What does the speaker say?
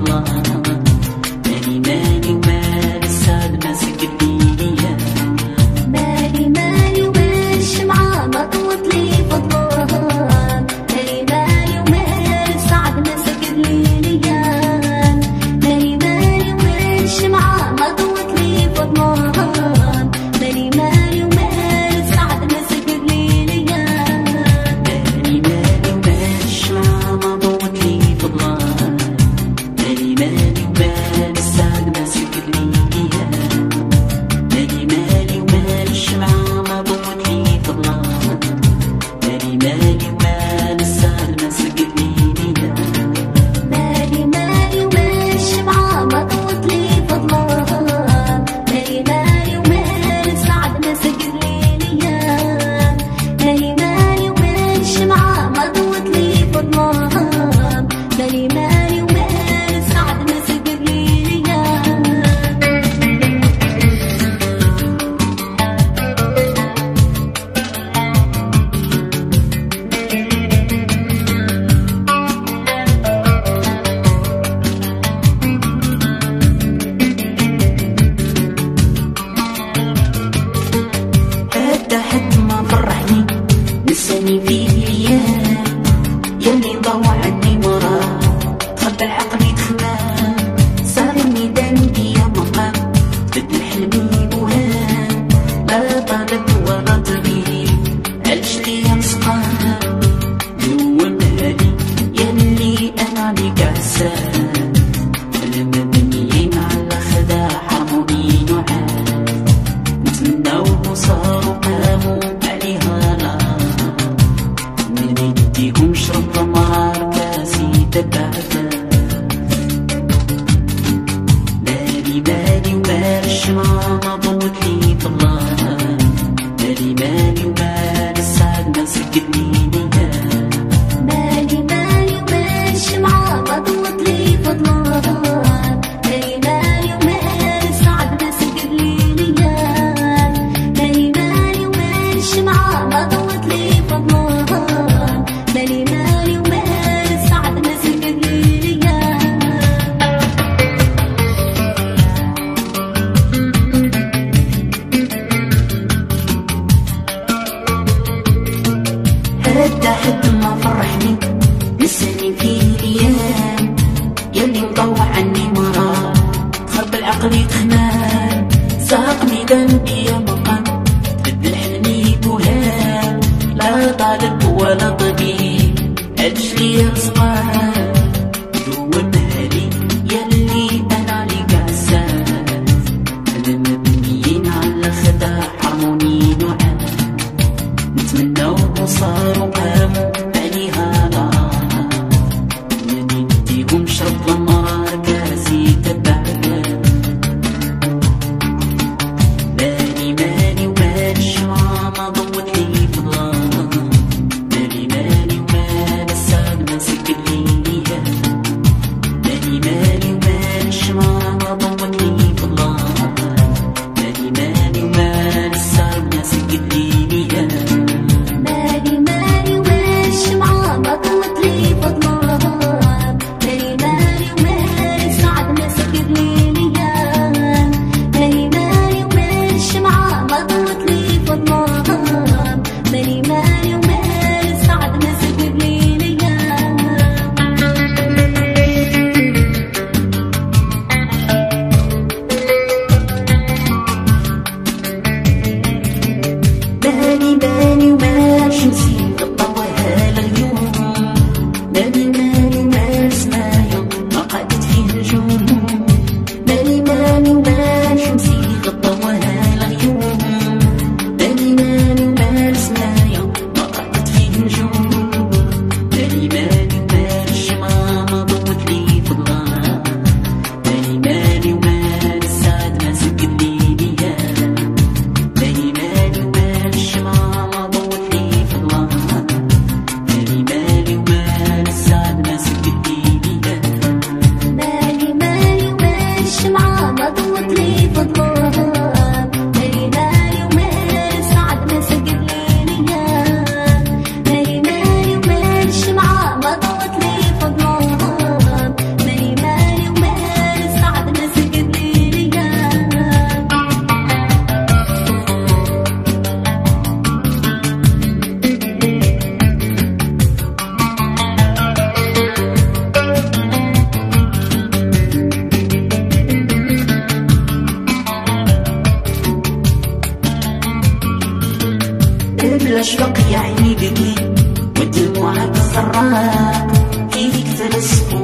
love. حتى ما فرحني. لسني في أيام يلي مطوع عني مرار خرب العقل يتخمام ساقني قلبي يا مقام ضد الحلم بوهام لا طالب ولا طبيب. اجلي اصبر dançando o pé. بالاشواق يعني بكي ودموعك والدموع تسرعت فيك تلسقوا